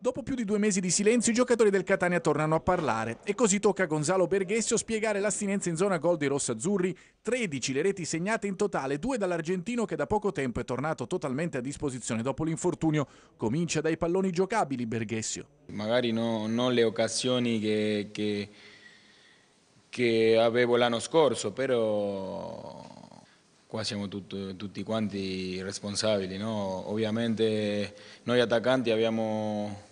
Dopo più di due mesi di silenzio i giocatori del Catania tornano a parlare e così tocca a Gonzalo Berghessio spiegare l'astinenza in zona gol dei rossazzurri, 13 le reti segnate in totale, due dall'argentino che da poco tempo è tornato totalmente a disposizione dopo l'infortunio. Comincia dai palloni giocabili Berghessio. Magari no, non le occasioni che, che, che avevo l'anno scorso, però qua siamo tutto, tutti quanti responsabili. No? Ovviamente noi attaccanti abbiamo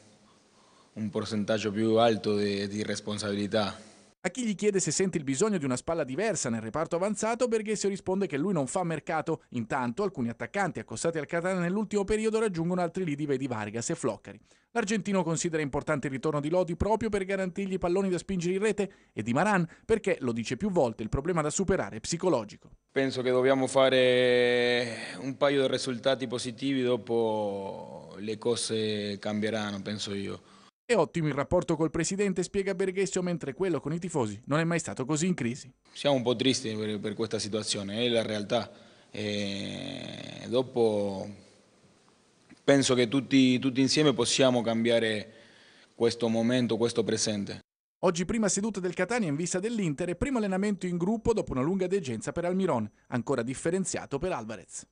un percentaggio più alto di, di responsabilità. A chi gli chiede se sente il bisogno di una spalla diversa nel reparto avanzato, Berghesio risponde che lui non fa mercato. Intanto alcuni attaccanti accostati al Catania nell'ultimo periodo raggiungono altri lidi vedi Vargas e Floccari. L'argentino considera importante il ritorno di Lodi proprio per garantirgli i palloni da spingere in rete e di Maran perché, lo dice più volte, il problema da superare è psicologico. Penso che dobbiamo fare un paio di risultati positivi, dopo le cose cambieranno, penso io. È ottimo il rapporto col presidente, spiega Berghessio, mentre quello con i tifosi non è mai stato così in crisi. Siamo un po' tristi per, per questa situazione, è la realtà. E dopo penso che tutti, tutti insieme possiamo cambiare questo momento, questo presente. Oggi prima seduta del Catania in vista dell'Inter e primo allenamento in gruppo dopo una lunga degenza per Almiron, ancora differenziato per Alvarez.